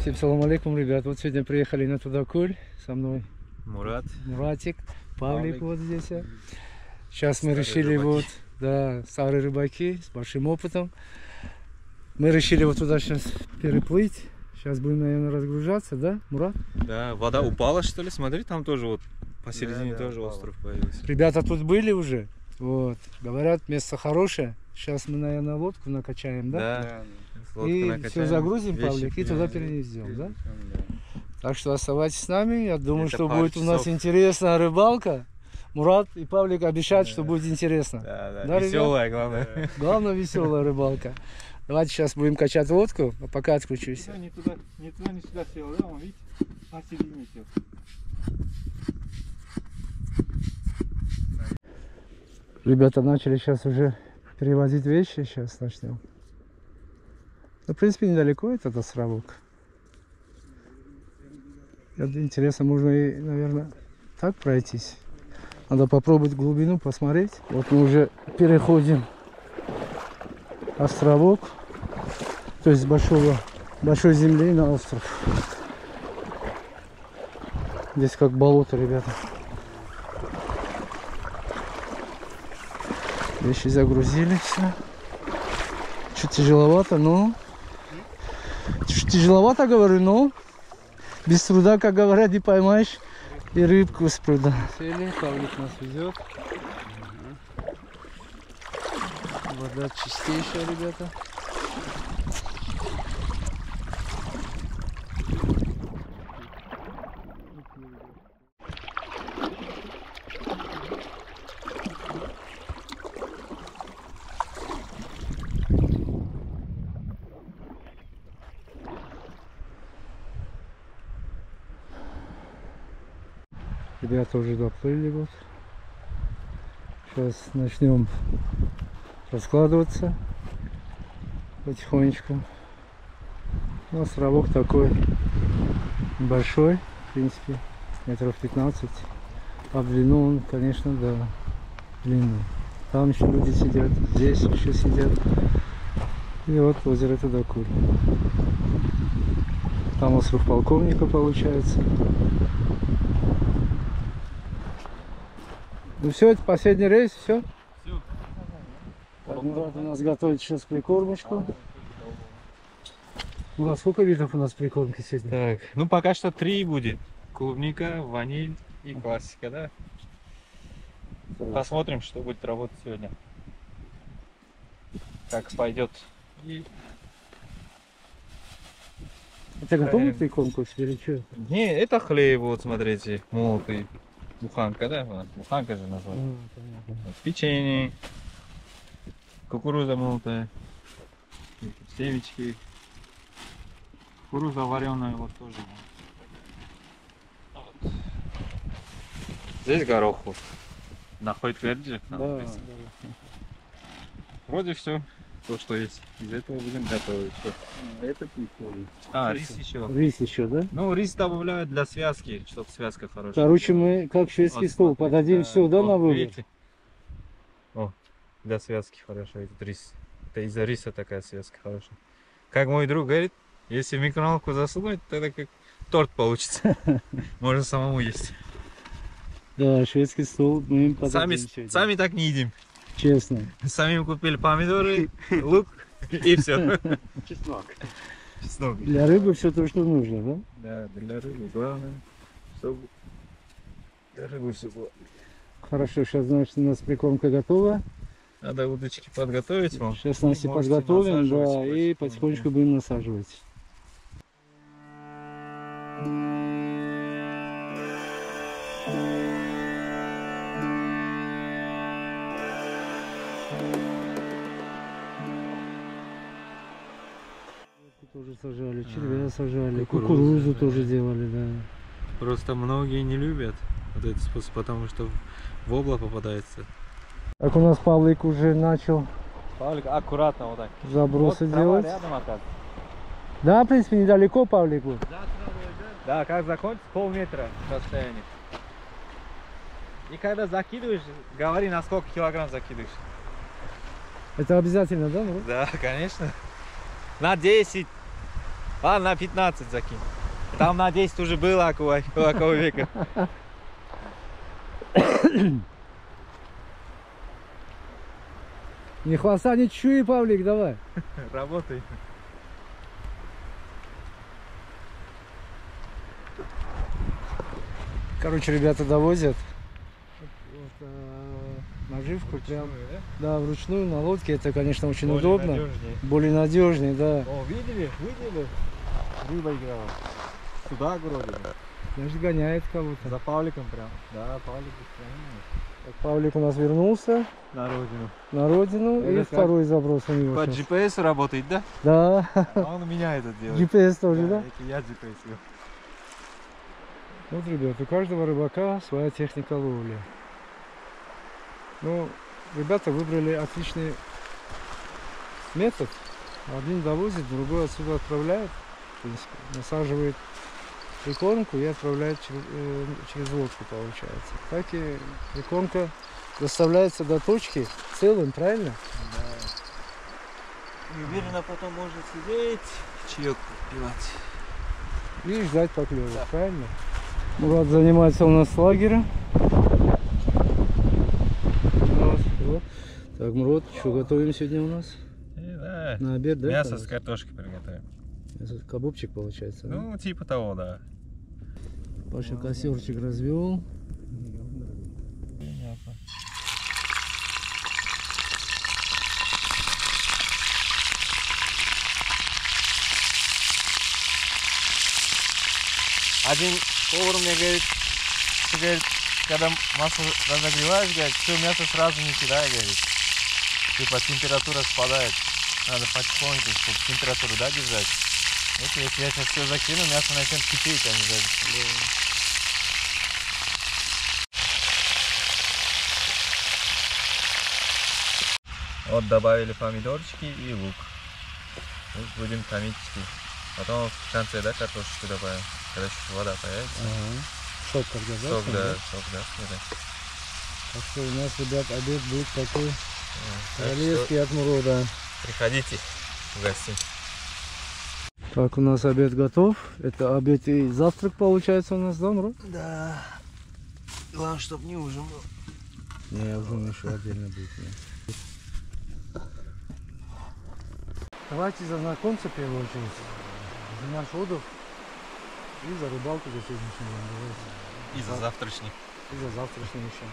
Всем салам алейкум, ребят. Вот сегодня приехали на Тудакуль. Со мной Мурат. Муратик, Павлик, Павлик. вот здесь. а. Сейчас мы Старые решили рыбаки. вот, да, старые рыбаки с большим опытом. Мы решили вот туда сейчас переплыть. Сейчас будем, наверное, разгружаться, да, Мурат? Да, вода упала, что ли? Смотри, там тоже вот посередине Да, да, тоже упала. остров появился. Ребята тут были уже. Вот. Говорят, место хорошее. Сейчас мы, наверное, лодку накачаем, да? Да. И все загрузим, Павлик, и туда перенесем, да? Да. Так что оставайтесь с нами. Я думаю, Это что будет у нас часов. интересная рыбалка. Мурат и Павлик обещают, Да. что будет интересно. Да, да, Да, ребят? веселая, главное. Главное веселая рыбалка. Давайте сейчас будем качать лодку, а пока отключусь. Да, не туда, не туда, не сюда сел, да, он, видите, посередине сел. Ребята начали сейчас уже перевозить вещи, сейчас начнем. Ну, в принципе, недалеко этот островок. Это интересно, можно и, наверное, так пройтись. Надо попробовать глубину посмотреть. Вот мы уже переходим островок, то есть с большого, большой земли на остров. Здесь как болото, ребята. Вещи загрузили все. Чуть тяжеловато, но... Тяжеловато, говорю, но... Без труда, как говорят, не поймаешь и рыбку с пруда. Сели, Павлик нас везет. Вода чистейшая, ребята. Уже доплыли вот. Сейчас начнем раскладываться потихонечку. Ну, островок такой большой, в принципе, метров 15. А в длину он, конечно, да, длинный. Там еще люди сидят, здесь еще сидят. И вот озеро Тудакуль. Там остров полковника получается. Ну все, это последний рейс, все? Всё. Так, Мурат у нас готовит сейчас прикормочку. Ну а сколько видов у нас прикормки сегодня? Так, ну пока что три будет. Клубника, ваниль и классика, да? Посмотрим, что будет работать сегодня. Как пойдет. И... Это готовый прикормку или что? Не, это хлеб, вот смотрите, молотый. Буханка, да? Буханка же назвали. Вот печенье, кукуруза молотая, семечки, кукуруза вареная вот тоже. Вот. Здесь горох вот. Находит верджи. Да, да. Вроде все, то что есть. Из этого будем готовить. всё. Это прикольно. А, рис еще. Рис еще, да? Ну, рис добавляют для связки, чтобы связка хорошая. Короче, мы как шведский Вот стол, подадим да, все, да, вот на выбор? видите? О, для связки хорошо этот рис. Это из-за риса такая связка хорошая. Как мой друг говорит, если в микроволновку засунуть, тогда как торт получится. Можно самому есть. Да, шведский стол мы им подадим Сами, сами так не едим. Честно. Сами купили помидоры, лук и все. Чеснок. Чеснок. Для рыбы все то, что нужно, да? Да, для рыбы главное, чтобы для рыбы все было. Хорошо, сейчас, значит, у нас прикормка готова. Надо удочки подготовить вам. Сейчас Настя подготовим, да, и потихонечку будем насаживать. Тоже сажали, червя сажали, кукурузу, кукурузу да. тоже делали, да. Просто многие не любят вот этот способ, потому что в обла попадается. Так у нас Павлик уже начал Павлик, аккуратно вот так. забросы делать. рядом оказывается. Да, в принципе, недалеко Павлику. Да, как закончится полметра расстояние. И когда закидываешь, говори на сколько килограмм закидываешь. Это обязательно, да? ну? Да, конечно. На 10, а на 15 закинь. Там на 10 уже было около века. Не хвоста, не чуй, Павлик, давай. Работай. Короче, ребята довозят наживку прям, да, вручную на лодке. Это, конечно, очень удобно. Более надежнее, да. О, видели? Видели? Рыба играла. Сюда бы. Значит, гоняет кого-то. За Павликом прям. Да, Павлик прям. Павлик у нас вернулся На родину. на родину. Это и как? второй заброс у него По щас. GPS работает, да? Да, А он у меня это делает. GPS тоже, да? Это я GPS. Вот, ребят, у каждого рыбака своя техника ловли. Ну, ребята выбрали отличный метод. Один довозит, другой отсюда отправляет, в принципе, насаживает прикормку и отправляет через, э, через лодку, получается. Так и прикормка доставляется до точки целым, правильно? И уверенно потом можно сидеть, чаек пивать. И ждать поклевок, правильно? Мурат занимается у нас с Так, Мурат, что готовим сегодня у нас? да. На обед, да? Мясо с картошкой приготовим. Мясо- Кабубчик получается, да? Ну, типа того, да. Паша костерчик развел. Один повар мне говорит, говорит, когда масло разогреваешь, говорит, все мясо сразу не кидай, говорит. Типа температура спадает. Надо потихоньку, чтобы температуру, да, держать. Вот если я сейчас все закину, мясо начнет кипеть, а не жарить. Вот добавили помидорчики и лук. Лук будем томить. Потом в конце, да, картошечку добавим, когда чуть вода появится. Ага. Сок когда, да? Сок, там, да, сок, да, смотри. Так что у нас, ребят, обед будет такой так что королевский от Мурода. Приходите в гости. Так, у нас обед готов. Это обед и завтрак получается у нас, да, Мурод? Да. Главное, чтобы не ужин был. Не, ужин еще отдельно будет. Давайте за знакомца в первую очередь. За наш отдых и за рыбалку за сегодняшний день. И за завтрашний. И за завтрашний еще.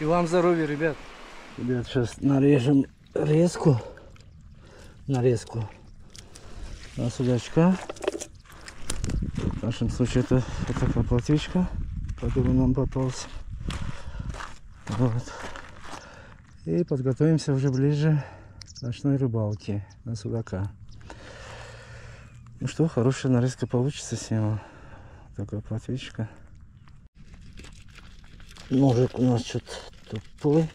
И вам здоровья, ребят. Ребят, сейчас нарежем резку. Нарезку. На судачка. В нашем случае это вот такая платвичка, который нам попался. Вот. И подготовимся уже ближе к ночной рыбалке на судака. Ну что, хорошая нарезка получится сегодня. Такая платвичка. Ножик у нас что-то тупой.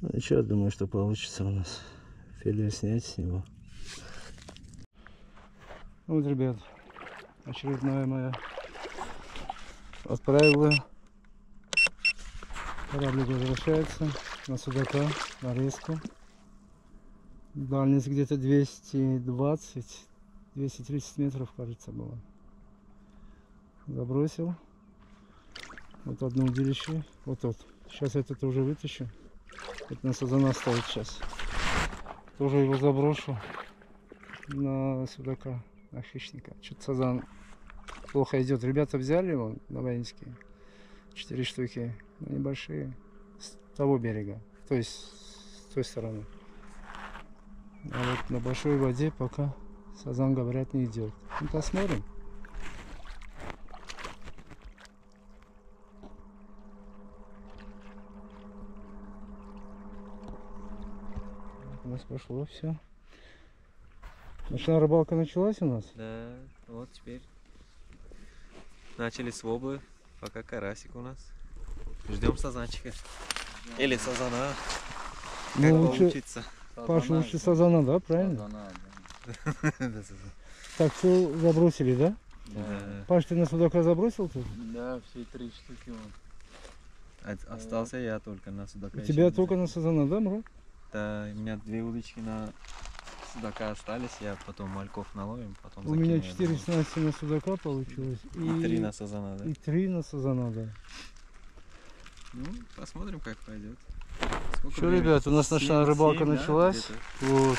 Ну ничего, я думаю, что получится у нас филе снять с него. Вот, ребят, очередная моя отправила. Кораблик возвращается на судака, на резку. Дальность где-то 220, 230 метров, кажется, было. Забросил. Вот одно удилище. Вот тот. Сейчас этот уже вытащу. Это на сазана стоит сейчас. Тоже его заброшу на судака, на хищника. Что-то сазан плохо идет. Ребята взяли его на воинские. Четыре штуки. Ну, небольшие. С того берега, то есть с той стороны. А вот на большой воде пока сазан, говорят, не идет. Ну, посмотрим. У нас пошло все. Ночная рыбалка началась у нас? Да, вот теперь начали с воблы, пока карасик у нас. Ждем сазанчика. Или сазана. Как Ну, лучше, получится. Паша, лучше сазана, да, правильно? Да, сазан. Так, все забросили, да? Да. Паш, ты на судака забросил тут? Да, все три штуки он. От- Остался я только на судака. У тебя только на сазана, да, Мурат? Да, у меня две удочки на судака остались, я потом мальков наловим, потом У меня закину, я 4 думаю. снасти на судака получилось. И три на сазана, да? И три на сазана, да. Ну, посмотрим, как пойдет. Сколько Что, ребят, у нас ночная Семь- рыбалка началась. Вот.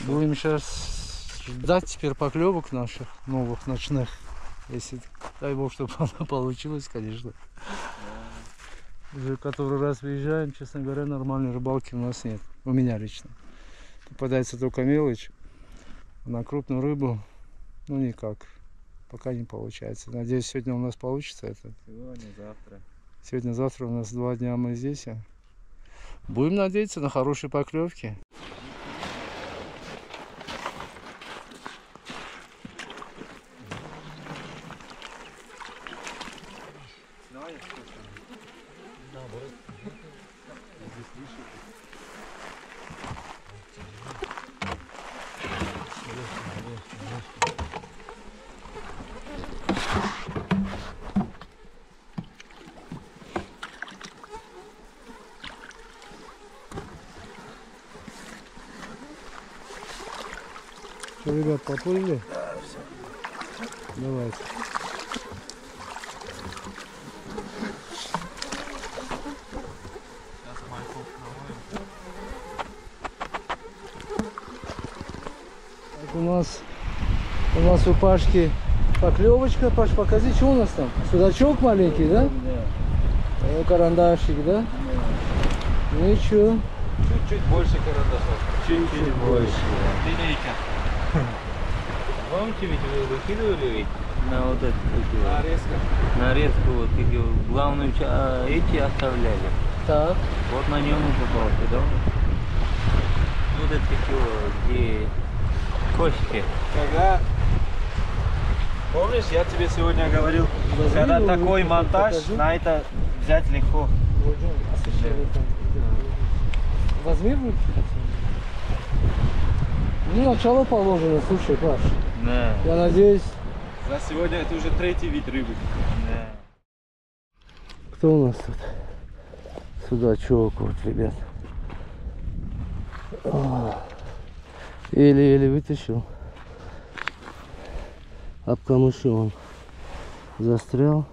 Будем сейчас ждать теперь поклевок наших новых ночных. Если, дай бог, чтобы она получилась, конечно. Уже который раз выезжаем, честно говоря, нормальной рыбалки у нас нет. У меня лично. Попадается только мелочь. На крупную рыбу, ну никак. Пока не получается. Надеюсь, сегодня у нас получится это. Сегодня, завтра. Сегодня-завтра у нас два дня мы здесь. Будем надеяться на хорошие поклевки. Что, ребят, поплыли? Давайте. Сейчас мальков наловим. Так, у нас у нас у Пашки поклевочка. Паш, покажи, что у нас там? Судачок маленький, да? О, карандашик, да? Ничего. Чуть-чуть больше карандашов. Чуть-чуть больше. Линейка. Помните, ведь вы выкидывали ведь на вот этот эти, Нарезка. нарезку, вот эти главную а, эти оставляли. Так. Вот на нем и попался, да? Вот это чего, где кости. Когда... Помнишь, я тебе сегодня говорил, Возьми когда его, такой вот, монтаж, покажи. на это взять легко. Возьми в руки. Ну, начало положено, слушай, Паш. Да, Я надеюсь, За сегодня это уже третий вид рыбы. да. Кто у нас тут? Судачок, вот, ребят. А, Еле-еле вытащил. Об камыши он застрял.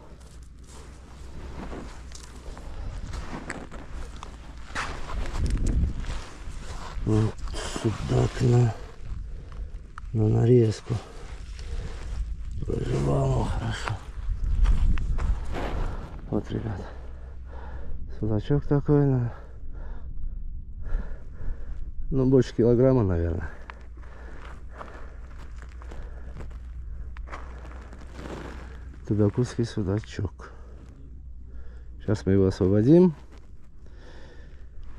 Вот судак на, на нарезку. Проживал он хорошо. Вот, ребят. Судачок такой, на... ну, больше килограмма, наверное. Тубякутский судачок. Сейчас мы его освободим.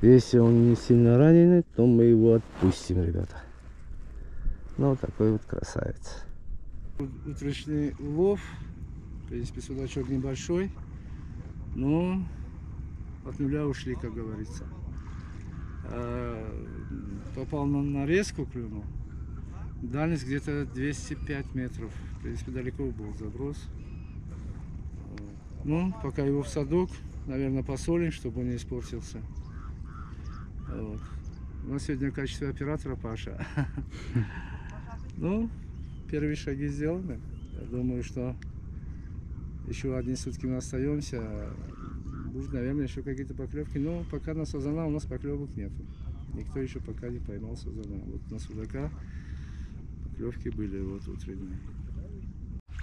Если он не сильно раненый, то мы его отпустим, ребята. Ну, такой вот красавец. Утречный улов. В принципе, судачок небольшой. Но от нуля ушли, как говорится. А, Попал на нарезку клюнул. Дальность где-то 205 метров. В принципе, далеко был заброс. Ну, пока его в садок, наверное, посолим, чтобы он не испортился. Вот. Нас сегодня в качестве оператора Паша. Ну, первые шаги сделаны. Я думаю, что еще одни сутки мы остаемся. Будет, наверное, еще какие-то поклевки. Но пока на сазана у нас поклевок нету. Никто еще пока не поймал сазана. Вот на судака поклевки были вот утренние.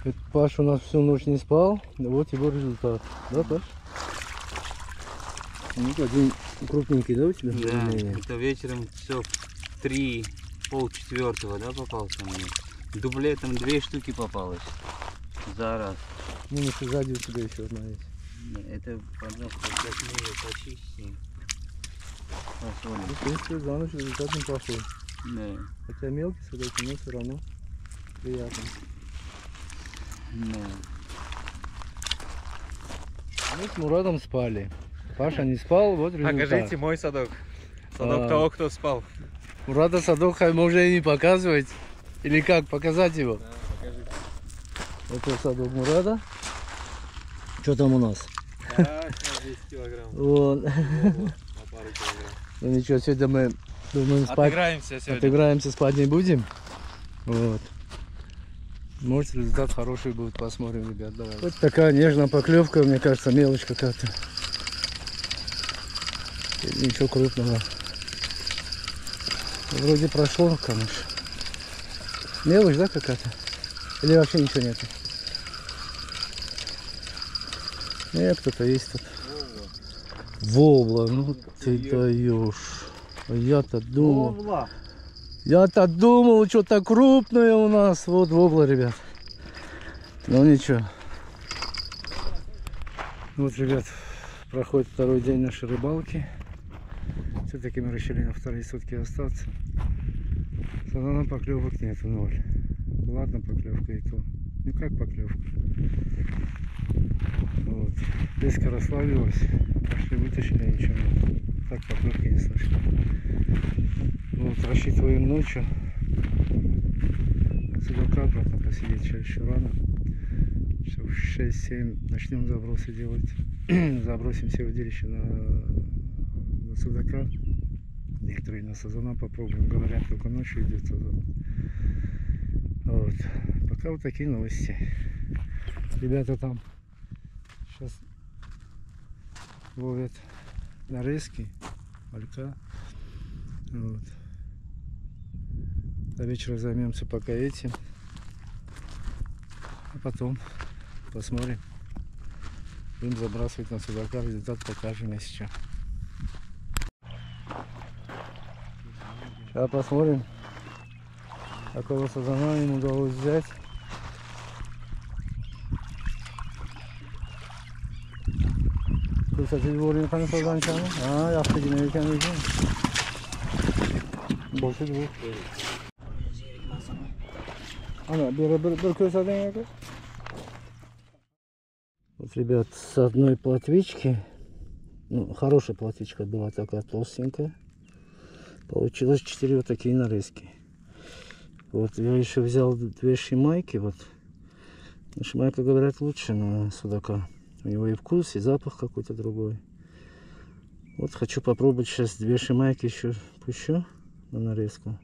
Это Паш у нас всю ночь не спал. Вот его результат. Да, Паш? Ну, один крупненький, да, у тебя? Да, более-менее? это вечером часов три, пол четвертого, да, попался мне. Дублетом две штуки попалось. За раз. Ну, еще сзади у тебя еще одна есть. Это подножка, как мы ее почистим. Посмотрим. Ну, в принципе, за ночь результат неплохой. Да, Хотя мелкий судак, но все равно приятно. да. Мы с Мурадом спали. Паша не спал, вот результат. Покажите мой садок. Садок А. того, кто спал. Мурада садок хай можно и не показывать. Или как, показать его? Да, покажите. Это садок Мурада. Что там у нас? Так, 10 килограмм. Килограмм. Ну ничего, сегодня мы думаем спать. Отыграемся сегодня. Отыграемся, спать не будем. Вот. Может результат хороший будет, посмотрим, ребят, давай. Вот такая нежная поклевка, мне кажется, мелочь какая-то. Ничего крупного. Вроде прошло, конечно. Мелочь, да, какая-то? Или вообще ничего нету? Нет, кто-то есть тут. Вобла, ну ты даешь. А Я-то думал. Я-то думал, что-то крупное у нас. Вот вобла, ребят. Ну ничего. Вот, ребят, проходит второй день нашей рыбалки. Все-таки мы решили на вторые сутки остаться. Сазана поклевок нету, ноль. Ладно, поклевка и то. Ну как поклевка? Вот. Резко расслабилась. Пошли вытащили, ничего нет. Так поклевки не слышно. Вот, рассчитываем ночью. Судака обратно посидеть, сейчас еще рано. Часов 6-7 начнем забросы делать. Забросим все удилища на, на судака. Некоторые на сазана попробуем. Говорят, только ночью идет сазан. Вот. Пока вот такие новости. Ребята там сейчас ловят нарезки, малька. Вот. До вечера займемся пока этим. А потом посмотрим. Будем забрасывать на судака, результат покажем, если что. Сейчас посмотрим, какого сазана им удалось взять. Kırsatı oraya kanı sazan çanı. Ha yaptı yine kendi için. Boşu bu. Ana bir bir bir kırsadın ya. Вот, ребят, с одной плотвички, ну, хорошая плотвичка была такая толстенькая, получилось 4 вот такие нарезки. Вот, я еще взял две шимайки, вот. Шимайка, говорят, лучше на судака. У него и вкус, и запах какой-то другой. Вот хочу попробовать сейчас две шимайки еще пущу на нарезку.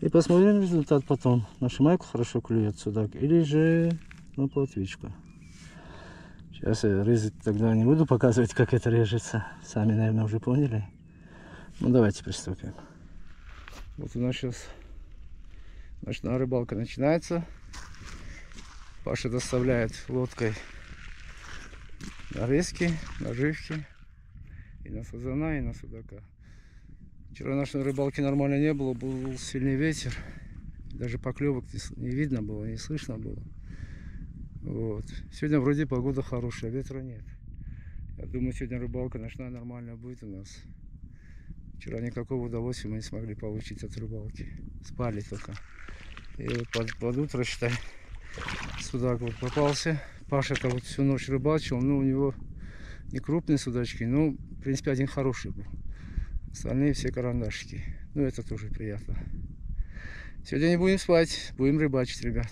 И посмотрим результат потом. На шимайку хорошо клюет судак или же на плотвичку. Сейчас я резать тогда не буду показывать, как это режется. Сами, наверное, уже поняли. Ну, давайте приступим. Вот у нас сейчас ночная рыбалка начинается. Паша доставляет лодкой нарезки, наживки и на сазана, и на судака. Вчера нашей рыбалки нормально не было, был сильный ветер. Даже поклевок не видно было, не слышно было. Вот. Сегодня вроде погода хорошая, ветра нет. Я думаю, сегодня рыбалка ночная нормальная будет у нас. Вчера никакого удовольствия мы не смогли получить от рыбалки. Спали только. И под, под утро, считай, судак вот попался. Паша-то вот всю ночь рыбачил, но у него не крупные судачки, но, в принципе, один хороший был. Остальные все карандашики. Ну, это тоже приятно. Сегодня не будем спать, будем рыбачить, ребят.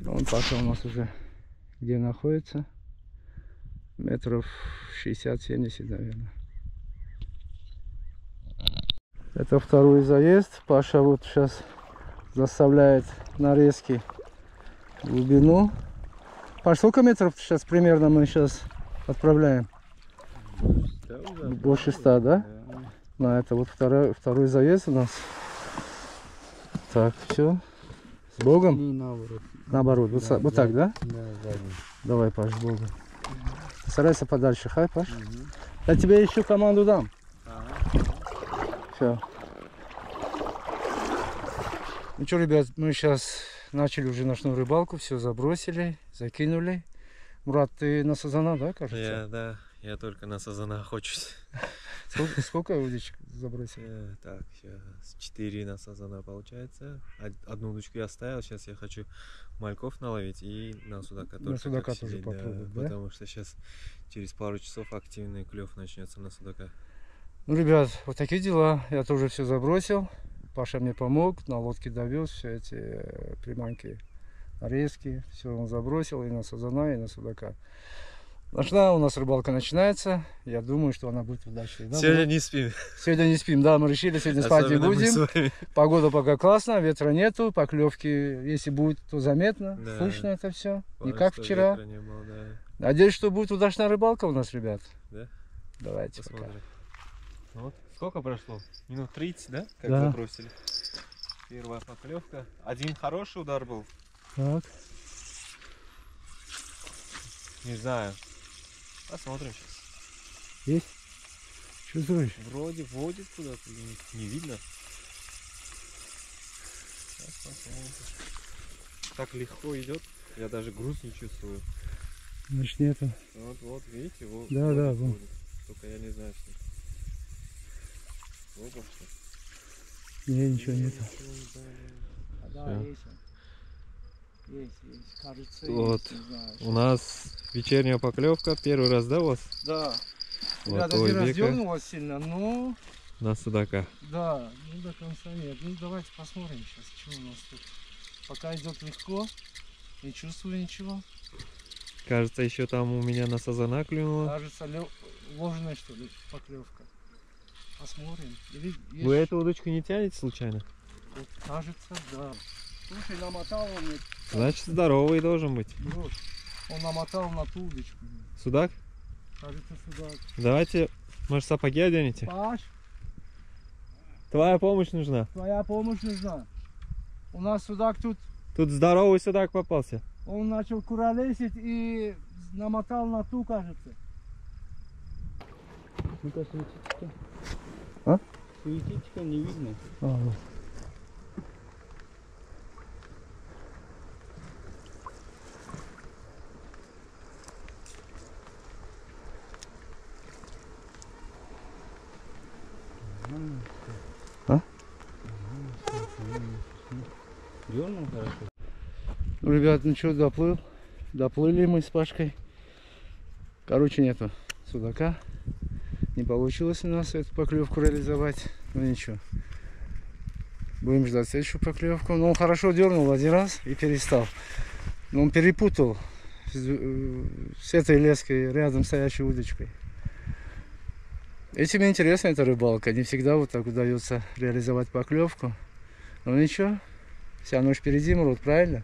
Вон Паша у нас уже где находится. Метров 60-70, наверное. Это второй заезд. Паша вот сейчас заставляет нарезки глубину. Паш, сколько метров сейчас примерно мы сейчас отправляем? Больше ста, да? На это вот второй, второй заезд у нас. Так, все. С Богом? наоборот. Наоборот, вот, Да, вот да. так, да? Да, задний. Давай, Паш, с Богом. Старайся подальше, хай, Паш. Я тебе еще команду дам. Все. Ну что, ребят, мы сейчас начали уже ночную рыбалку, все забросили, закинули. Мурат, ты на сазана, да, кажется? Я, да, я только на сазана хочусь. Сколько, сколько удочек забросил? Э, Так, сейчас 4 на сазана получается. Од- Одну удочку я оставил, сейчас я хочу мальков наловить и на судака На только судака тоже сидеть, попробовать, да? Потому что сейчас через пару часов активный клев начнется на судака. Ну, ребят, вот такие дела. Я тоже все забросил. Паша мне помог, на лодке довез все эти э, приманки, нарезки. Все он забросил и на сазана, и на судака. Ночная у нас рыбалка начинается. Я думаю, что она будет удачной. да, Сегодня Мурат? не спим. сегодня не спим, да, мы решили сегодня спать не Особенно мы будем. Погода пока классная, ветра нету, поклевки, если будет, то заметно, Да. слышно это все. Не Потому как вчера. не было, да. Надеюсь, что будет удачная рыбалка у нас, ребят. Да? Давайте пока. Посмотрим. Вот сколько прошло? Минут 30, да? Как Да. забросили. Первая поклевка. Один хороший удар был. Так. Не знаю. Посмотрим сейчас. Есть? Чувствуешь? Вроде водит куда-то, не, не видно. Сейчас посмотрим. Так легко идет. Я даже груз не чувствую. Значит, нету. Вот, вот, видите, вот. Да, да, водит. Только я не знаю, что. Не, ничего нету. Ничего не знаю. Да, есть он. Есть, есть. Кажется, Вот. есть. У нас вечерняя поклевка. Первый раз, да, у вас? Да. Вот Ребята, один раз сильно, но На судака. да, ну до конца нет. Ну давайте посмотрим сейчас, что у нас тут. Пока идет легко, не чувствую ничего. Кажется, еще там у меня на сазана клюнуло. Кажется, лё- ложная что ли поклевка. Посмотрим. Или есть Вы эту удочку не тянете случайно? Вот, кажется, да. Слушай, намотал он мне, Значит, здоровый должен быть. Мирош, он намотал на ту удочку. Судак? Кажется, сюда. Давайте, может, сапоги оденете? Паш, Твоя помощь нужна. твоя помощь нужна. У нас судак тут, Тут здоровый судак попался. он начал куролесить и намотал на ту, кажется. Ну-ка, светите-ка. А? Светите-ка, не видно. А? Дернул хорошо. Ну, ребят, ну что, доплыл. Доплыли мы с Пашкой. Короче, нету судака. Не получилось у нас эту поклевку реализовать. Ну ничего. Будем ждать следующую поклевку. Но он хорошо дернул один раз и перестал. Но он перепутал с, э, с этой леской рядом стоящей удочкой. Этим интересна эта рыбалка. Не всегда вот так удается реализовать поклевку. Но ничего. Вся ночь впереди, Мурод, правильно?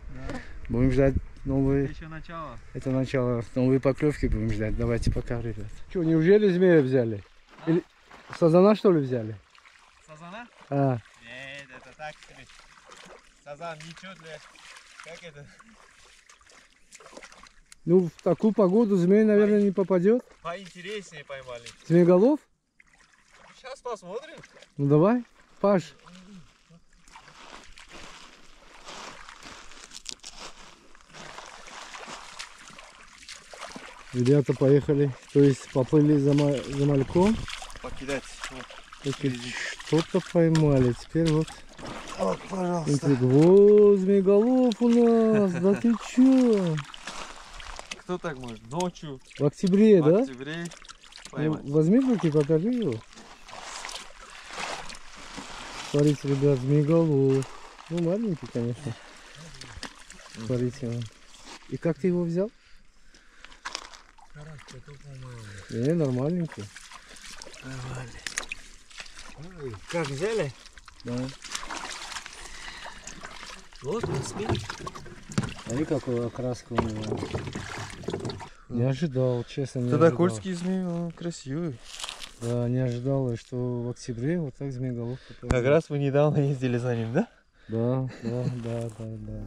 Будем ждать новые Еще начало. это начало новые поклевки будем ждать. Давайте пока, ребят. Что, неужели змея взяли? Или сазана что ли взяли? Сазана? А, Нет, это так себе. Сазан ничего для... Как это? ну в такую погоду змей, наверное, не попадет. Поинтереснее поймали. Змееголов? Сейчас посмотрим. Ну давай, Паш. Ребята поехали, то есть поплыли за, ма- за мальком, Покидать. что-то поймали. Теперь вот Вот, пожалуйста. интрига. Во, змееголов у нас, да ты чё? Кто так может? Ночью, В октябре, в да? октябре Ну, поймать. возьми в руки, покажи его. Смотрите, ребят, змееголов. Ну, маленький, конечно. Смотрите. И как ты его взял? Не, нормальненький. Как взяли? Да. Вот, он спит. Смотри, какую окраску у него. Не ожидал, честно, не Тогда ожидал. кольский змей, он красивый. Да, не ожидал, что в октябре вот так змееголов попал. Как раз вы недавно ездили за ним, да? Да, да, да, да, да.